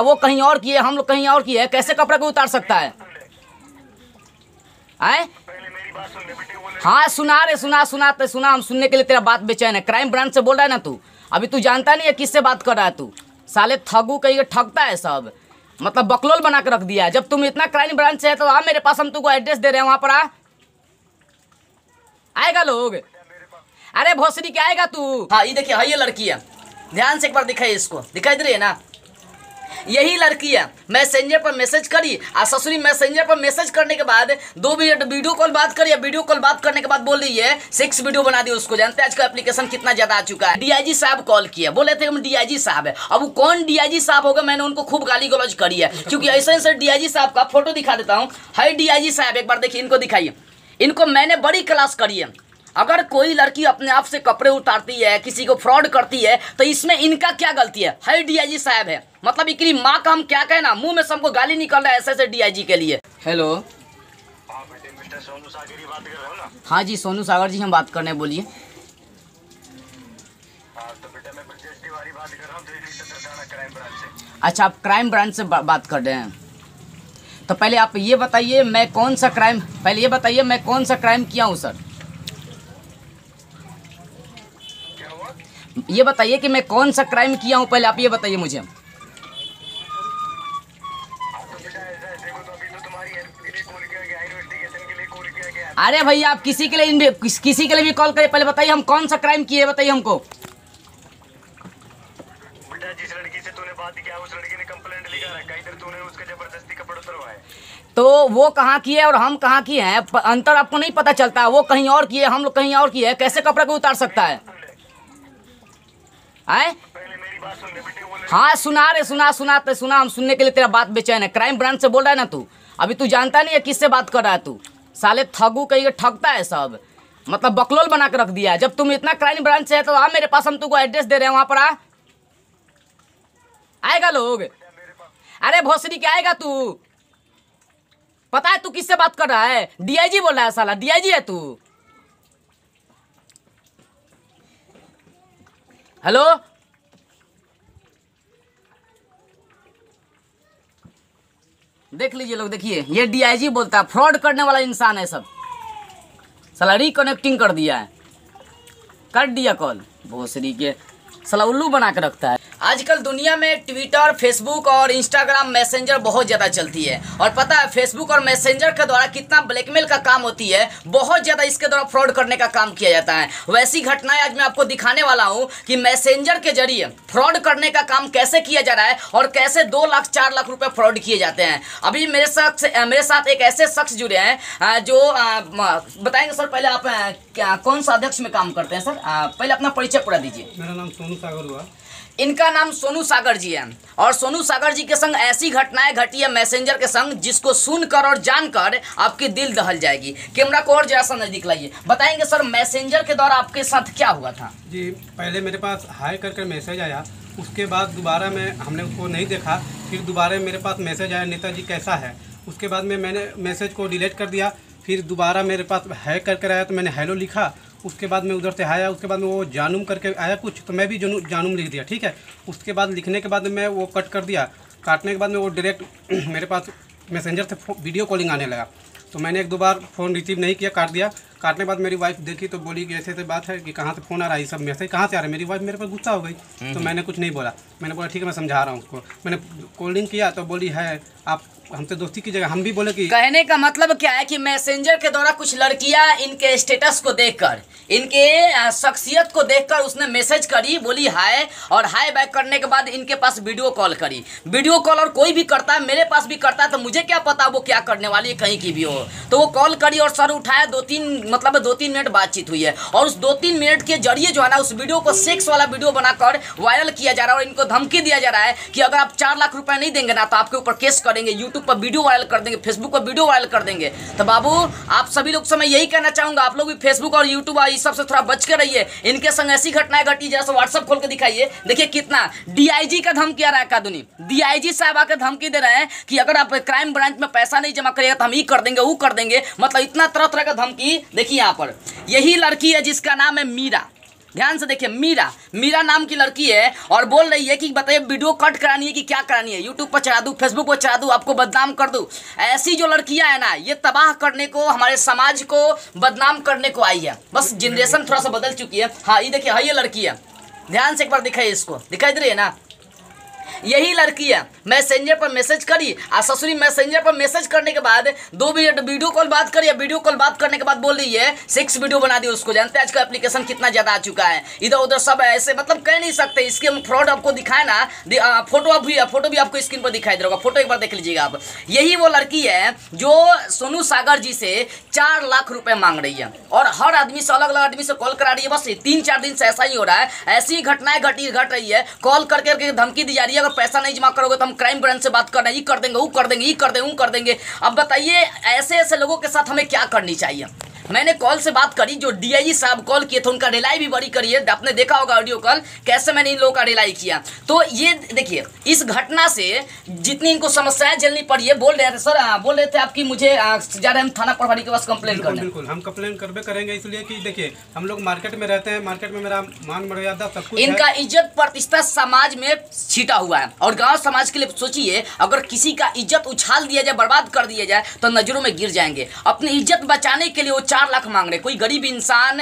वो कहीं और की है, हम लोग कहीं और की है, कैसे कपड़े को उतार सकता है? आए? हाँ सुना रे, सुना सुना तो सुना, हम सुनने के लिए तेरा बात बेचैन है। क्राइम ब्रांच से बोल रहा है ना तू? अभी तू जानता नहीं है किससे बात कर रहा है तू? साले ठगू कहीं ठगता है सब। मतलब बकलोल बना के रख दिया जब तुम इतना क्राइम ब्रांच से है तो आ, मेरे पास हम तुमको एड्रेस दे रहे हैं वहाँ पर आएगा लोग? अरे भोसड़ी के आएगा तू? हाँ ये देखिए हाँ ये लड़की है। ध्यान से एक बार दिखाइए इसको। दिखाई दे रही है ना? यही लड़की है। मैसेंजर पर मैसेज करी और ससुरी मैसेंजर पर मैसेज करने के बाद दो मिनट वीडियो कॉल बात करी वीडियो कॉल बात करने के बाद बोल रही है सिक्स वीडियो बना दी उसको। जानते आज का एप्लीकेशन कितना ज़्यादा आ चुका है। डीआईजी साहब कॉल किया। बोले थे हम डीआईजी साहब है। अब कौन डीआईजी साहब होगा? मैंने उनको खूब गाली गलौज करी है। क्योंकि ऐसे ऐसे डीआईजी साहब का फ़ोटो दिखा देता हूँ। है डीआईजी साहब, एक बार देखिए, इनको दिखाइए। इनको मैंने बड़ी क्लास करी है। अगर कोई लड़की अपने आप से कपड़े उतारती है किसी को फ्रॉड करती है तो इसमें इनका क्या गलती है? है डीआईजी साहब है। मतलब इकरी माँ का हम क्या कहना मुँह में सबको गाली निकल रहा है ऐसे ऐसे डीआईजी के लिए। हेलो हाँ बेटे मिस्टर सोनू सागरी बात कर रहे हो ना? हाँ जी सोनू सागर जी हम बात करने बोलिए। हाँ तो बेटा मैं ब्रजेश तिवारी बात कर रहा हूँ दिल्ली सदर थाना क्राइम ब्रांच से। अच्छा आप क्राइम ब्रांच से बा, बात कर रहे हैं। तो पहले आप ये बताइए मैं कौन सा क्राइम पहले ये बताइए मैं कौन सा क्राइम किया हूँ सर क्या हुआ ये बताइए कि मैं कौन सा क्राइम किया हूँ? पहले आप ये बताइए मुझे। अरे भैया आप किसी के लिए किस, किसी के लिए भी कॉल करिए। पहले बताइए हम कौन सा क्राइम किए बताइए हमको। जिस लड़की से तूने बात किया उस लड़की ने कंप्लेंट लिखा रखा। इधर तूने उसका ज़बरदस्ती कपड़े उतरवाए। तो वो कहाँ की है और हम कहाँ की हैं? अंतर आपको नहीं पता चलता। है वो कहीं और की है हम लोग कहीं और की है। कैसे कपड़े को उतार सकता है? आए? हाँ सुना रे, सुना सुना तो सुना, हम सुनने के लिए तेरा बात बेचैन है। क्राइम ब्रांच से बोल रहा है ना तू? अभी तू जानता नहीं है किससे बात कर रहा है तू? साले ठगू कहीं ठगता है सब। मतलब बकलोल बना के रख दिया है। जब तुम इतना क्राइम ब्रांच से है तो आ मेरे पास, हम तुमको एड्रेस दे रहे हैं वहाँ पर, आ। आएगा लोग? अरे भोसड़ी के आएगा तू? पता है तू किससे बात कर रहा है? डीआईजी बोल रहा है साला। डीआईजी है तू। हेलो? देख लीजिए लोग, देखिए, ये डीआईजी बोलता है, फ्रॉड करने वाला इंसान है सब। साला रिकनेक्टिंग कर दिया है। कर दिया कॉल भोसरी के सला उल्लू बना के रखता है। आजकल दुनिया में ट्विटर फेसबुक और इंस्टाग्राम मैसेंजर बहुत ज़्यादा चलती है। और पता है फेसबुक और मैसेंजर के द्वारा कितना ब्लैकमेल का काम होती है, बहुत ज़्यादा इसके द्वारा फ्रॉड करने का काम किया जाता है। वैसी घटनाएँ आज मैं आपको दिखाने वाला हूँ कि मैसेंजर के ज़रिए फ्रॉड करने का काम कैसे किया जा रहा है और कैसे दो लाख, चार लाख रुपए फ्रॉड किए जाते हैं। अभी मेरे साथ मेरे साथ एक ऐसे शख्स जुड़े हैं जो बताएँगे सर, पहले आप कौन सा अध्यक्ष में काम करते हैं सर? पहले अपना परिचय पूरा दीजिए। मेरा नाम सोनू सागर हुआ इनका नाम सोनू सागर जी है। और सोनू सागर जी के संग ऐसी घटनाएँ घटी है मैसेंजर के संग, जिसको सुनकर और जानकर आपकी दिल दहल जाएगी। कैमरा को और जरा सा नज़दीक लाइए। बताएँगे, सर, मैसेंजर के द्वारा आपके साथ क्या हुआ था? जी, पहले मेरे पास हाई कर कर मैसेज आया। उसके बाद दोबारा मैं, हमने उसको नहीं देखा। फिर दोबारा मेरे पास मैसेज आया नेताजी कैसा है? उसके बाद में मैंने मैसेज को डिलीट कर दिया। फिर दोबारा मेरे पास है कर कर आया तो मैंने हेलो लिखा। उसके बाद मैं उधर से आया, उसके बाद में वो जानूम करके आया कुछ तो मैं भी जानू, जानूम लिख दिया, ठीक है? उसके बाद लिखने के बाद मैं वो कट कर दिया। काटने के बाद में वो डायरेक्ट मेरे पास मैसेंजर से वीडियो कॉलिंग आने लगा। तो मैंने एक दो बार फ़ोन रिसीव नहीं किया, काट दिया। काटने के बाद मेरी वाइफ देखी तो बोली कि ऐसे ऐसे बात है कि कहाँ से फ़ोन आ रहा है ये सब मैसेज कहाँ से आ रहा है? मेरी वाइफ मेरे पर गुस्सा हो गई। तो मैंने कुछ नहीं बोला। मैंने बोला ठीक है मैं समझा रहा हूँ उसको। मैंने कॉलिंग किया तो बोली है आप हमसे दोस्ती की जगह हम भी बोले कि कहने का मतलब क्या है कि मैसेंजर के द्वारा कुछ लड़कियाँ इनके स्टेटस को देखकर इनके शख्सियत को देखकर उसने मैसेज करी बोली हाय और हाय बैक करने के बाद इनके पास वीडियो कॉल करी। वीडियो कॉल और कोई भी करता है मेरे पास भी करता है तो मुझे क्या पता वो क्या करने वाली है कहीं की भी हो। तो वो कॉल करी और सर उठाया दो तीन मतलब दो तीन मिनट बातचीत हुई है। और उस दो तीन मिनट के ज़रिए जो है ना, उस वीडियो को सेक्स वाला वीडियो बनाकर वायरल किया जा रहा है और इनको धमकी दिया जा रहा है कि अगर आप चार लाख रुपए नहीं देंगे ना तो आपके ऊपर केस करेंगे यूट्यूब पर वीडियो वायरल कर देंगे फेसबुक पर वीडियो वायरल कर देंगे। तो बाबू, आप सभी लोग से मैं यही कहना चाहूँगा, आप लोग भी फेसबुक और यूट्यूब और इस सब थोड़ा बच के रहिए। इनके संग ऐसी घटनाएँ घटी जैसे व्हाट्सअप खोल के दिखाइए। देखिए कितना डीआईजी का धमकी आ रहा है, कादुनी। डीआईजी साहब आकर धमकी दे रहे हैं कि अगर आप क्राइम ब्रांच में पैसा नहीं जमा करिएगा तो हम ये कर देंगे वो कर देंगे। मतलब इतना तरह तरह का धमकी देखिए यहाँ पर, यही लड़की है जिसका नाम है मीरा। ध्यान से देखिए, मीरा मीरा नाम की लड़की है और बोल रही है कि बताइए, वीडियो कट करानी है कि क्या करानी है? यूट्यूब पर चढ़ा दूँ फेसबुक पर चढ़ा दूँ, आपको बदनाम कर दूँ? ऐसी जो लड़कियाँ है ना, ये तबाह करने को, हमारे समाज को बदनाम करने को आई है। बस जनरेशन थोड़ा सा बदल चुकी है। हाँ ये देखिए हाँ ये लड़की है। ध्यान से एक बार दिखाइए इसको। दिखाई दे रही है ना? यही लड़की है। मैसेंजर पर मैसेज करी, आ ससुरी मैसेंजर पर मैसेज करने के बाद दो मिनट वीडियो कॉल बात करी वीडियो कॉल बात करने के बाद बोल रही है सिक्स वीडियो बना दी उसको। जानते हैं का एप्लीकेशन कितना ज़्यादा आ चुका है। इधर उधर सब ऐसे मतलब कह नहीं सकते, इसके हम फ्रॉड आपको दिखाए ना फ़ोटो अब भी फ़ोटो भी आपको स्क्रीन पर दिखाई दे रहा फ़ोटो एक बार देख लीजिएगा आप। यही वो लड़की है, जो सोनू सागर जी से चार लाख रुपए मांग रही है। और हर आदमी से अलग अलग आदमी से कॉल करा रही है। बस तीन चार दिन से ऐसा ही हो रहा है। ऐसी घटनाएँ घटी घट रही है। कॉल करके धमकी दी जा रही है। अगर पैसा नहीं जमा करोगे तो हम क्राइम ब्रांच से बात कर रहे हैं, ये कर देंगे, वो कर देंगे, ये कर देंगे, वो कर देंगे। अब बताइए ऐसे ऐसे लोगों के साथ हमें क्या करनी चाहिए? मैंने कॉल से बात करी जो डीआई साहब कॉल किए थे उनका रिलाई भी बड़ी करी है। आपने देखा होगा ऑडियो कॉल कैसे मैंने इन लोगों का रिलाई किया। तो ये देखिए इस घटना से जितनी इनको समस्याएँ झेलनी पड़ी है बोल रहे थे सर हाँ, बोल रहे थे आपकी मुझे आ, जा रहे हम थाना प्रभारी के पास कंप्लेन करने। बिल्कुल हम कंप्लेन करबे करेंगे इसलिए कि देखिए हम लोग मार्केट में रहते हैं मार्केट में मेरा मान मर्यादा सब कुछ इनका इज़्ज़त प्रतिष्ठा समाज में छीटा हुआ है। और गाँव समाज के लिए सोचिए अगर किसी का इज़्ज़त उछाल दिया जाए बर्बाद कर दिया जाए तो नज़रों में गिर जाएँगे। अपनी इज़्ज़त बचाने के लिए वो चार लाख मांग रहे कोई गरीब इंसान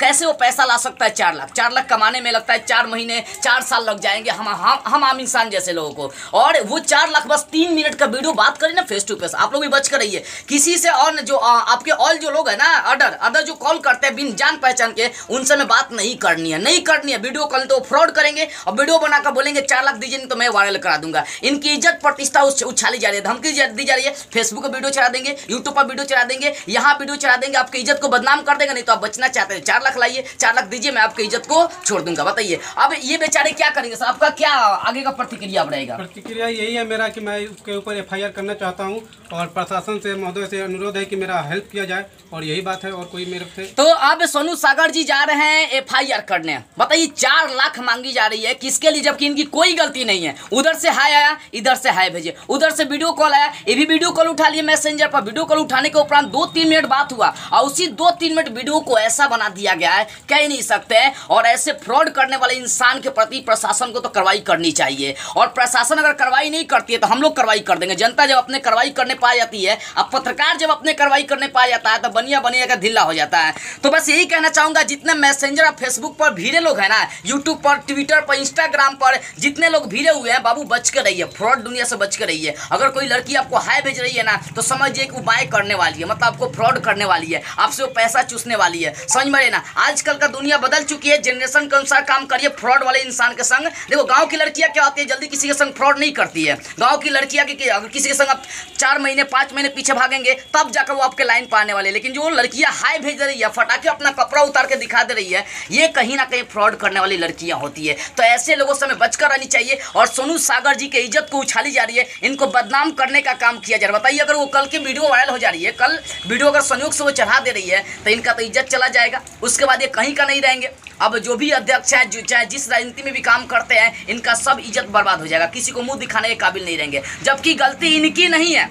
कैसे वो पैसा ला सकता है चार लाख? चार लाख कमाने में लगता है चार महीने, चार साल लग जाएँगे हम हम आम इंसान जैसे लोगों को। और वो चार लाख बस तीन मिनट का वीडियो बात करें ना फेस टू फेस आप लोग भी बच कर रहिए। किसी से और जो आपके ऑल जो लोग है ना अदर अदर जो कॉल करते हैं बिन जान पहचान के, उनसे मैं बात नहीं करनी है, नहीं करनी है। वीडियो कॉल तो फ्रॉड करेंगे और वीडियो बनाकर बोलेंगे, चार लाख दीजिए, नहीं तो मैं वायरल करा दूँगा। इनकी इज़्ज़त प्रतिष्ठा उछाली जा रही है, धमकी दी जा रही है। फेसबुक पर वीडियो चला देंगे यूट्यूब पर वीडियो चढ़ा देंगे, यहाँ वीडियो चढ़ा देंगे आपकी इज़्ज़त को बदनाम कर देगा नहीं तो आप बचना चाहते हैं। चार लाख लाइए चार लाख दीजिए मैं आपकी इज़्ज़त को छोड़ दूँगा बताइए। अब ये बेचारे क्या करेंगे? सर आपका क्या आगे का प्रतिक्रिया अब रहेगा? प्रतिक्रिया यही है मेरा कि मैं उसके ऊपर एफआईआर करना चाहता हूँ और प्रशासन से महोदय से अनुरोध है कि मेरा हेल्प किया जाए और यही बात है और कोई मेरे से तो अब सोनू सागर जी जा रहे हैं एफआईआर करने। बताइए चार लाख मांगी जा रही है किसके लिए? जबकि इनकी कोई गलती नहीं है। उधर से हाय आया इधर से हाय भेजे। उधर से वीडियो कॉल आया ये भी वीडियो कॉल उठा लिए मैसेंजर पर। वीडियो कॉल उठाने के उपरांत दो तीन मिनट बात हुआ। और उसी दो तीन मिनट वीडियो को ऐसा बना दिया गया है, कह ही नहीं सकते। और ऐसे फ्रॉड करने वाले इंसान के प्रति प्रशासन को तो कार्रवाई करनी चाहिए। और प्रशासन अगर कार्रवाई नहीं करती है तो हम लोग कार्रवाई कर देंगे। जनता जब अपने कार्रवाई करने पा जाती है, अब पत्रकार जब अपने कार्रवाई करने पा जाता है तो बनिया बनिया का ढीला हो जाता है। तो बस यही कहना चाहूँगा, जितने मैसेंजर और फेसबुक पर भीड़े लोग हैं ना यूट्यूब पर ट्विटर पर इंस्टाग्राम पर, जितने लोग भीड़े हुए हैं, बाबू बच के रहिए। फ्रॉड दुनिया से बच के रहिए। अगर कोई लड़की आपको हाई भेज रही है ना तो समझिए कि वो बाय करने वाली है। मतलब आपको फ्रॉड करने वाली है। आपसे वो पैसा चूसने वाली है। समझ में ना? आजकल का दुनिया बदल चुकी है जनरेशन के अनुसार काम करिए फ्रॉड वाले इंसान के संग। देखो, गाँव की लड़कियाँ क्या होती है? जल्दी किसी के संग फ्रॉड नहीं करती है। गाँव की लड़कियाँ की अगर किसी के संग आप चार महीने, पाँच महीने पीछे भागेंगे, तब जाकर वो आपके लाइन पर आने वाले लेकिन जो लड़कियाँ हाय भेज रही है, फटाके अपना कपड़ा उतार के दिखा दे रही है, ये कहीं ना कहीं फ्रॉड करने वाली लड़कियाँ होती है। तो ऐसे लोगों से हमें बचकर रहनी चाहिए और सोनू सागर जी की इज़्ज़त को उछाली जा रही है। इनको बदनाम करने का काम किया जा रहा है। बताइए, अगर वो कल की वीडियो वायरल हो जा रही है, कल वीडियो अगर संयोग से वो चढ़ा दे रही है तो इनका तो इज़्ज़त चला जाएगा। उसके बाद ये कहीं का नहीं रहेंगे। अब जो भी अध्यक्ष है, जो चाहे जिस राजनीति में भी काम करते हैं, इनका सब इज़्ज़त बर्बाद हो जाएगा। किसी को मुँह दिखाने के काबिल नहीं रहेंगे। जबकि गलती इनकी नहीं है।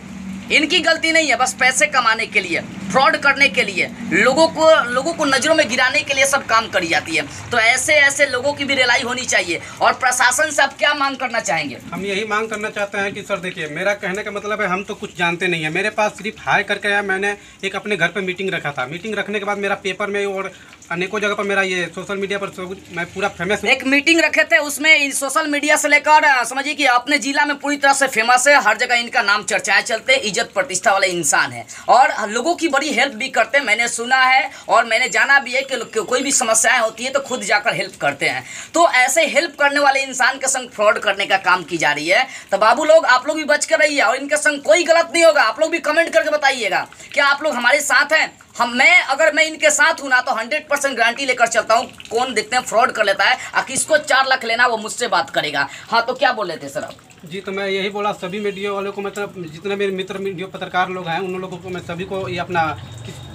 इनकी गलती नहीं है, बस पैसे कमाने के लिए फ्रॉड करने के लिए। लोगों को लोगों को नज़रों में गिराने के लिए सब काम करी जाती है। तो ऐसे ऐसे लोगों की भी रिलाई होनी चाहिए। और प्रशासन से आप क्या मांग करना चाहेंगे? हम यही मांग करना चाहते हैं कि, सर, देखिए, मेरा कहने का मतलब है, हम तो कुछ जानते नहीं है। मेरे पास सिर्फ़ हाई करके आया, मैंने एक अपने घर पर मीटिंग रखा था। मीटिंग रखने के बाद मेरा पेपर में और अनेकों जगह पर मेरा ये सोशल मीडिया पर सब मैं पूरा फ़ेमस एक मीटिंग रखे थे, उसमें सोशल मीडिया से लेकर समझिए कि अपने जिला में पूरी तरह से फ़ेमस है, हर जगह इनका नाम चर्चाएँ चलते, इज़्ज़त प्रतिष्ठा वाले इंसान है। और लोगों की बड़ी हेल्प भी करते हैं, मैंने सुना है, और मैंने जाना भी है कि कोई भी समस्याएँ होती है तो खुद जाकर हेल्प करते हैं। तो ऐसे हेल्प करने वाले इंसान के संग फ्रॉड करने का काम की जा रही है। तो बाबू लोग, आप लोग भी बच कर रहिए, और इनके संग कोई गलत नहीं होगा। आप लोग भी कमेंट करके बताइएगा क्या आप लोग हमारे साथ हैं। हम, मैं अगर मैं इनके साथ हूँ ना तो हंड्रेड परसेंट गारंटी लेकर चलता हूँ, कौन देखते हैं फ्रॉड कर लेता है और किसको चार लाख लेना, वो मुझसे बात करेगा। हाँ तो क्या बोल रहे थे, सर आप? जी तो मैं यही बोला, सभी मीडिया वालों को मतलब जितने मेरे मित्र, मीडिया पत्रकार लोग हैं, उन लोगों को, मैं सभी को ये अपना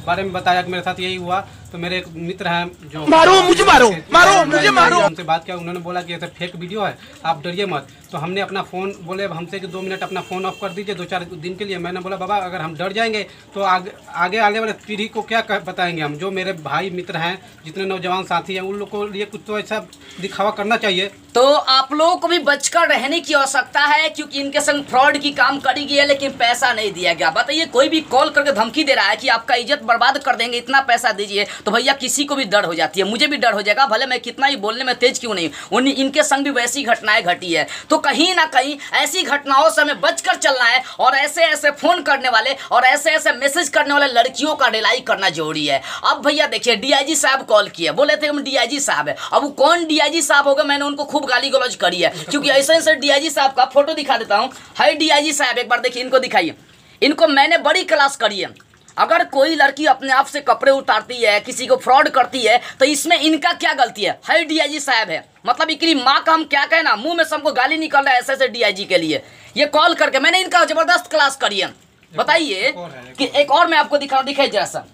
बारे में बताया कि मेरे साथ यही हुआ। तो मेरे एक मित्र हैं जो मारो, मुझे मारो, मारो, मुझे मारो। हमसे बात किया उन्होंने बोला कि ऐसा फेक वीडियो है आप डरिए मत। तो हमने अपना फ़ोन बोले हमसे कि दो मिनट अपना फ़ोन ऑफ़ कर दीजिए दो चार दिन के लिए। मैंने बोला बाबा अगर हम डर जाएँगे तो आगे आगे आने वाले पीढ़ी को क्या कह- बताएँगे हम? जो मेरे भाई मित्र हैं जितने नौजवान साथी हैं उन लोग को लिए कुछ तो ऐसा दिखावा करना चाहिए। तो आप लोगों को भी बचकर रहने की आवश्यकता है क्योंकि इनके संग फ्रॉड की काम करी गई है लेकिन पैसा नहीं दिया गया। बताइए कोई भी कॉल करके धमकी दे रहा है कि आपका इज़्ज़त बर्बाद कर देंगे इतना पैसा दीजिए। तो भैया किसी को भी डर हो जाती है, मुझे भी डर हो जाएगा, भले मैं कितना ही बोलने में तेज क्यों नहीं उन इनके संग भी वैसी घटनाएँ घटी है। तो कहीं ना कहीं ऐसी घटनाओं से हमें बचकर चलना है और ऐसे ऐसे फ़ोन करने वाले और ऐसे ऐसे मैसेज करने वाले लड़कियों का रिलाई करना ज़रूरी है। अब भैया देखिए, डीआईजी साहब कॉल किए। बोले थे हम डीआईजी साहब है। अब वो कौन डीआईजी साहब होगा? मैंने उनको खूब गाली गलौज करी है। क्योंकि ऐसे ऐसे डीआईजी साहब का फ़ोटो दिखा देता हूँ। है डीआईजी साहब, एक बार देखिए, इनको दिखाइए। इनको मैंने बड़ी क्लास करी है। अगर कोई लड़की अपने आप से कपड़े उतारती है किसी को फ्रॉड करती है तो इसमें इनका क्या गलती है? है डीआईजी साहब है। मतलब इकरी माँ का हम क्या कहना मुँह में सबको गाली निकल रहा है ऐसे ऐसे डीआईजी के लिए। ये कॉल करके मैंने इनका ज़बरदस्त क्लास करी है। बताइए कि एक और मैं आपको दिखा दिखाई जरा सा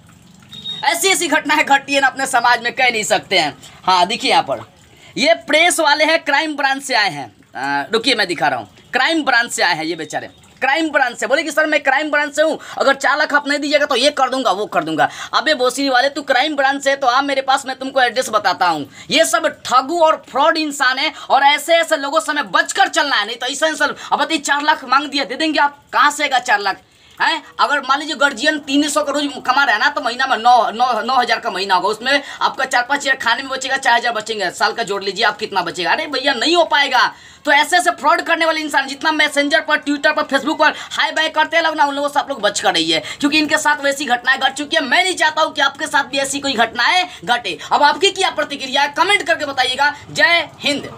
ऐसी ऐसी घटनाएँ घटती है ना अपने समाज में कह नहीं सकते हैं। हाँ देखिए यहाँ पर। ये प्रेस वाले हैं क्राइम ब्रांच से आए हैं। रुकिए मैं दिखा रहा हूँ। क्राइम ब्रांच से आए हैं ये बेचारे। क्राइम ब्रांच से। बोले कि, सर, मैं क्राइम ब्रांच से हूँ। अगर चार लाख आप नहीं दीजिएगा तो ये कर दूँगा, वो कर दूँगा। अबे बोसरी वाले, तू क्राइम ब्रांच से तो आप मेरे पास, मैं तुमको एड्रेस बताता हूँ। ये सब ठगू और फ्रॉड इंसान है और ऐसे ऐसे लोगों से हमें बचकर चलना है। नहीं तो ऐसा इंसान अब चार लाख मांग दिया, दे देंगे आप। कहाँ से चार लाख? हैं? अगर मान लीजिए गार्जियन तीन सौ का रोज कमा रहा है ना तो महीना में नौ नौ नौ हज़ार का महीना होगा। उसमें आपका चार पाँच हज़ार खाने में बचेगा, चार हज़ार बचेंगे। साल का जोड़ लीजिए, आप कितना बचेगा? अरे भैया, नहीं हो पाएगा। तो ऐसे ऐसे फ्रॉड करने वाले इंसान, जितना मैसेंजर पर ट्विटर पर फेसबुक पर हाई बाय करते हैं लोग ना उन लोगों से आप लोग बच कर रही है। क्योंकि इनके साथ वैसी घटनाएँ घट चुकी है। मैं नहीं चाहता हूँ कि आपके साथ भी ऐसी कोई घटनाएँ घटे। अब आपकी क्या प्रतिक्रिया है? कमेंट करके बताइएगा। जय हिंद।